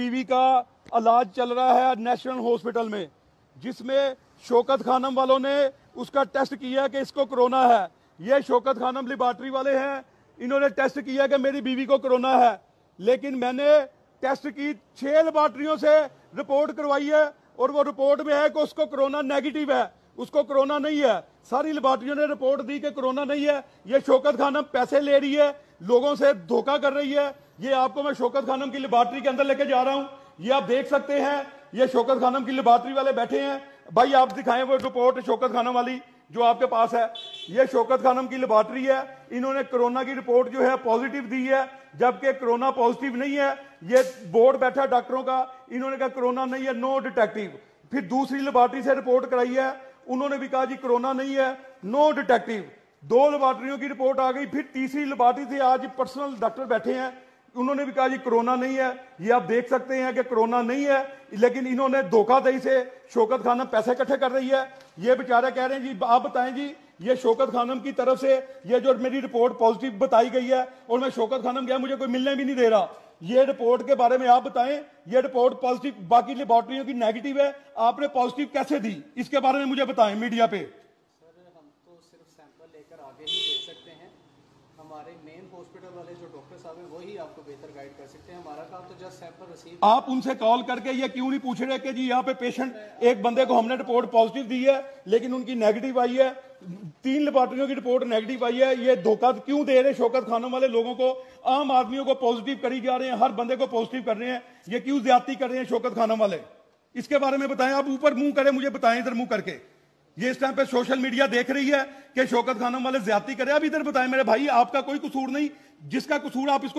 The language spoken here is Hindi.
बीवी का इलाज चल रहा है नेशनल हॉस्पिटल में, जिसमें शौकत खानम वालों ने उसका टेस्ट किया कि इसको कोरोना है। ये शौकत खानम लिबार्ट्री वाले हैं, इन्होंने टेस्ट किया कि मेरी बीवी को कोरोना है। लेकिन मैंने टेस्ट की छह लेबॉर्ट्रियों से रिपोर्ट करवाई है और वो रिपोर्ट में है कि उसको कोरोना नेगेटिव है। उसको कोरोना नहीं है। सारी लेबॉर्ट्रियों ने रिपोर्ट दी कि कोरोना नहीं है। ये शोकत खानम पैसे ले रही है, लोगों से धोखा कर रही है। ये आपको मैं शोकत खानम की लेबॉर्ट्री के अंदर लेके जा रहा हूँ। ये आप देख सकते हैं, ये शोकत खानम की लेबॉर्ट्री वाले बैठे हैं। भाई, आप दिखाएँ वो रिपोर्ट शोकत खानम वाली जो आपके पास है। ये शोकत खानम की लेबॉर्ट्री है। इन्होंने कोरोना की रिपोर्ट जो है पॉजिटिव दी है, जबकि कोरोना पॉजिटिव नहीं है। ये बोर्ड बैठा डॉक्टरों का। इन्होंने कहा कोरोना नहीं है नो डिटेक्टिव फिर दूसरी लेबॉर्ट्री से रिपोर्ट कराई है। उन्होंने भी कहा जी कोरोना नहीं है नो डिटेक्टिव दो लेबॉर्ट्रियों की रिपोर्ट आ गई। फिर तीसरी लेबॉर्ट्री से आज पर्सनल डॉक्टर बैठे हैं। उन्होंने भी कहा जी कोरोना नहीं है। ये आप देख सकते हैं कि कोरोना नहीं है, लेकिन इन्होंने धोखाधड़ी से शोकत खानम पैसे इकट्ठे कर रही है। ये बेचारा कह रहे हैं जी, आप बताएँ जी, ये शोकत खानम की तरफ़ से ये जो मेरी रिपोर्ट पॉजिटिव बताई गई है और मैं शोकत खानम गया, मुझे कोई मिलने भी नहीं दे रहा। ये रिपोर्ट के बारे में आप बताएँ, ये रिपोर्ट पॉजिटिव, बाकी लेबॉर्ट्रियों की नेगेटिव है। आपने पॉजिटिव कैसे दी? इसके बारे में मुझे बताएँ मीडिया पे सर हम तो सिर्फ़ सैंपल लेकर आगे ही भेज सकते हैं हमारे मेन हॉस्पिटल वाले जो डॉक्टर साहब हैं, वही आपको बेहतर गाइड कर सकते हैं। हमारा काम तो जस्ट सैंपल रिसीव आप उनसे कॉल करके ये क्यों नहीं पूछ रहे कि जी यहाँ पे पेशेंट एक बंदे को हमने रिपोर्ट पॉजिटिव दी है, लेकिन उनकी नेगेटिव आई है, तीन लेबॉर्टरियों की रिपोर्ट नेगेटिव आई है, ये धोखा क्यों दे रहे शौकत खानों वाले लोगों को, आम आदमियों को पॉजिटिव करी जा रहे हैं, हर बंदे को पॉजिटिव कर रहे हैं, ये क्यों ज़्यादा कर रहे हैं शौकत खानों वाले? इसके बारे में बताएँ, आप ऊपर मुँह करें, मुझे बताएँ इधर मुँह करके। ये इस टाइम पे सोशल मीडिया देख रही है कि शौकत खानम वाले ज़्यादा करे। अभी इधर बताएँ, मेरे भाई, आपका कोई कसूर नहीं। जिसका कसूर आप इसको